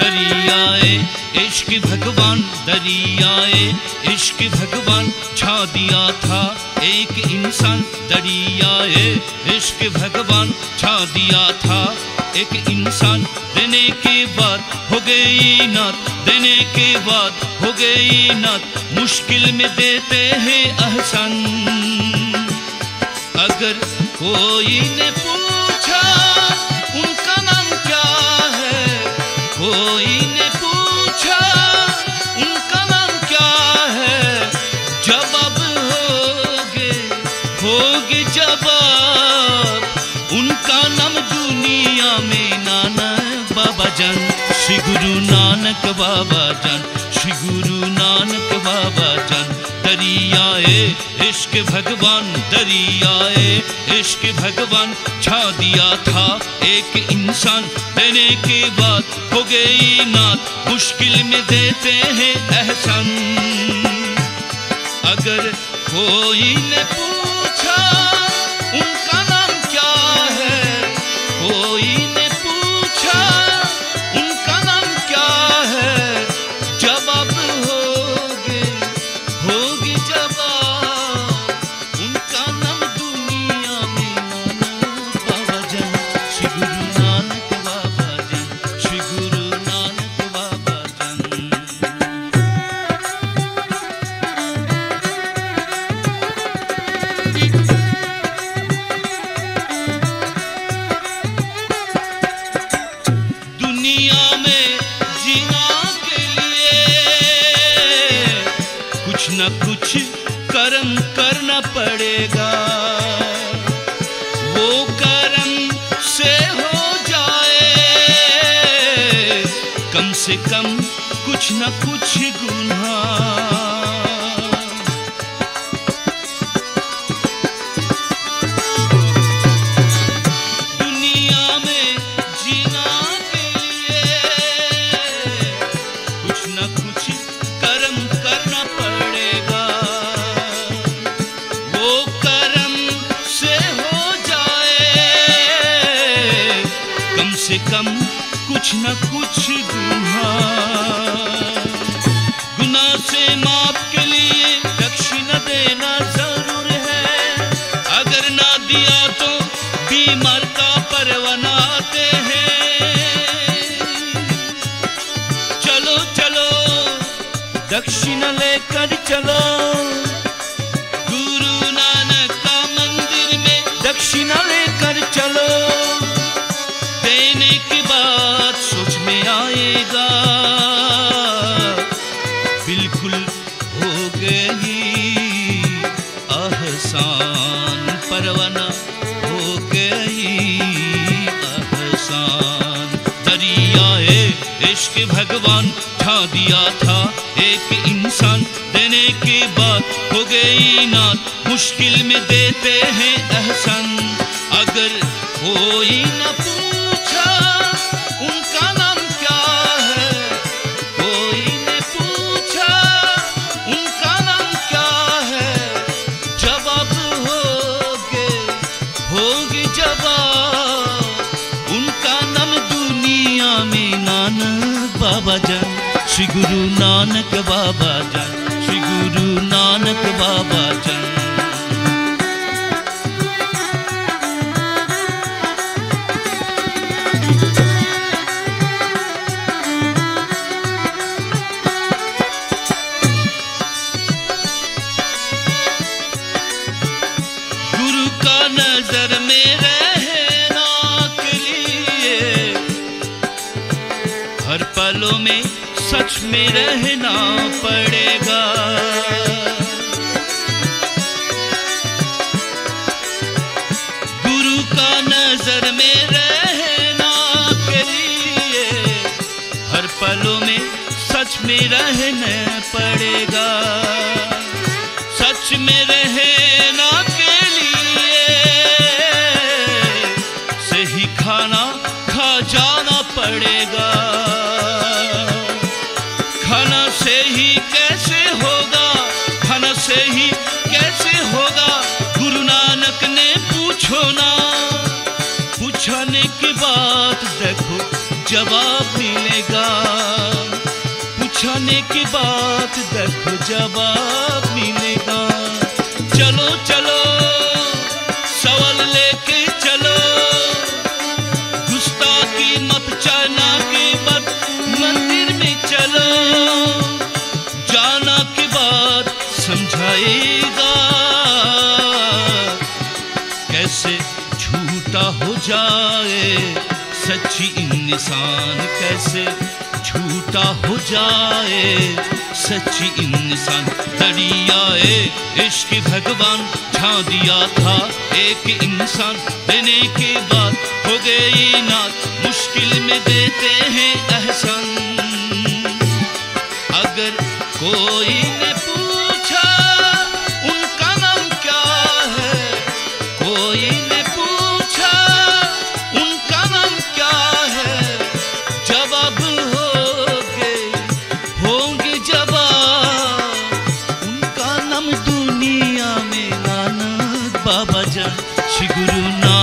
दरियाए, इश्क भगवान, दरियाए, इश्क भगवान, छा दिया था एक इंसान। दरियाए, इश्क भगवान, छा दिया था एक इंसान। देने के बाद हो गई नात, देने के बाद हो गई नात, मुश्किल में देते हैं अहसन। अगर कोई ने पूछा, उनका नाम क्या है? कोई ने पूछा, उनका नाम क्या है? जवाब होगे होगे जवाब। उनका नाम दुनिया में नाना बाबा जान। श्री गुरु नानक बाबा जान। श्री गुरु नानक बाबा जन, दरियाए, इश्क भगवान दरियाए, इश्क भगवान छा दिया था एक इंसान। देने के बाद हो गई नात, मुश्किल में देते हैं एहसान। अगर कोई ने पूछा न कुछ कर्म करना पड़ेगा। वो कर्म से हो जाए। कम से कम कुछ न कुछ लिए कुछ कुछ न कुछ गुनाह गुनाह से माप के लिए दक्षिणा देना ज़रूर है। अगर ना दिया तो बीमार का परवाना आते हैं। चलो चलो, दक्षिणा लेकर चलो। इश्क भगवान छा दिया था। एक इंसान देने के बाद हो गई नात। मुश्किल में देते हैं एहसान अगर कोई न पूछा, उनका नाम क्या है? कोई ने पूछा, उनका नाम क्या है? जवाब होगे, होगी जवाब। उनका नाम दुनिया में नानक बाबा जान, श्री गुरु नानक बाबा जान, श्री गुरु नानक बाबा जान। गुरु का नज़र में रहना में सच में रहना पड़ेगा। गुरु का नज़र में रहना के लिए हर पलों में सच में रहना पड़ेगा। सच में रहना के लिए सही खाना खा जाना पड़ेगा। पूछो ना पूछने की बात देखो, जवाब मिलेगा। पूछने की बात देखो, जवाब मिलेगा। चलो चलो सच्ची इंसान कैसे झूठा हो जाए? सच्ची इंसान दरियाए, इश्क भगवान छा दिया था। एक इंसान देने के बाद हो गई नाथ मुश्किल में देते हैं एहसान अगर कोई दुनिया में नानक बाबा